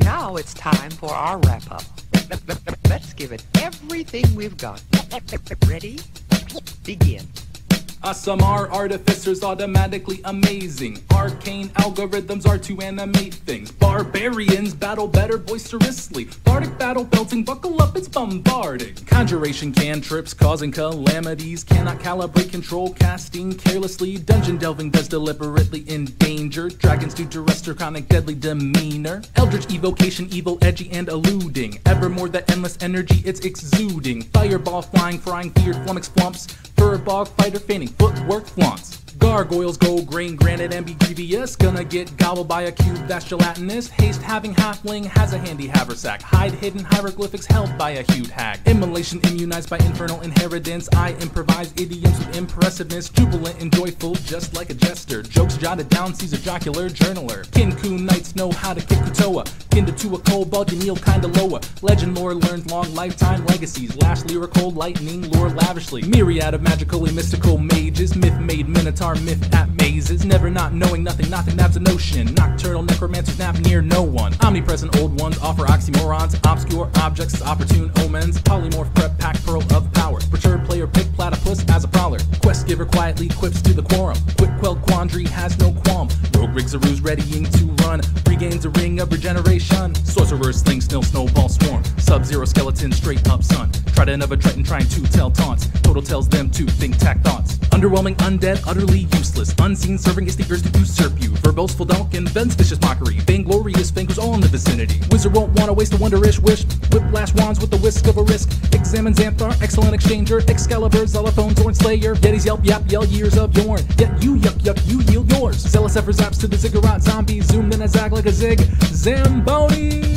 Now it's time for our wrap up. Let's give it everything we've got. Ready? Begin. Aasimar artificers automatically amazing. Arcane algorithms are to animate things. Barbarians battle better boisterously. Bardic battle belting, buckle up, it's bombarding. Conjuration cantrips causing calamities. Cannot calibrate control casting carelessly. Dungeon delving does deliberately endanger. Dragons do chronic deadly demeanor. Eldritch evocation, evil, edgy, and eluding. Evermore that endless energy it's exuding. Fireball flying, frying, feared, flummox flumps. Firbolg fighter footwork flaunts. Gargoyles go grain, granite, grievous. Gonna get gobbled by a cube that's gelatinous. Haste having halfling has a handy haversack. Hide hidden hieroglyphics held by a huge hack. Immolation immunized by infernal inheritance. I improvise idioms with impressiveness. Jubilant and joyful, just like a jester. Jokes jotted down, sees a jocular journaler. Kenku knights know how to kick Kuo-toa. Kindred to a kobold, you kneel kinda lower. Legend lore learns long lifetime legacies. Lash lyrical, lightning lore lavishly. Myriad of magically mystical mages. Myth made minotaur our myth at mazes. Never not knowing nothing, nothing that's a notion. Nocturnal necromancers nap near no one. Omnipresent old ones offer oxymorons, obscure objects, opportune omens. Polymorph prep pack pearl of power. Perturbed player pick platypus as a prowler. Quest giver quietly quips to the quorum. Quick quell quandary has no qualm. Rogue rigs a ruse readying to run. Regains a ring of regeneration. Sorcerer sling still snowball swarm. Sub zero skeleton straight up sun. Trident of a triton trying to tell taunts. Total tells them to think tack thoughts. Underwhelming undead, utterly useless. Unseen serving the urge to usurp you. Verbose and vents vicious mockery. Vainglorious fingers all in the vicinity. Wizard won't wanna waste a wonderish wish. Whiplash wands with the whisk of a risk. Examine Xanathar, excellent exchanger. Excalibur, Xylophone, Xorn Slayer. Yetis yelp, yap, yell years of Yorn. Yet you yuck, yuck, you yield yours. Zealous ever zaps to the ziggurat zombie. Zoomed in a zag like a zig. Zamboni!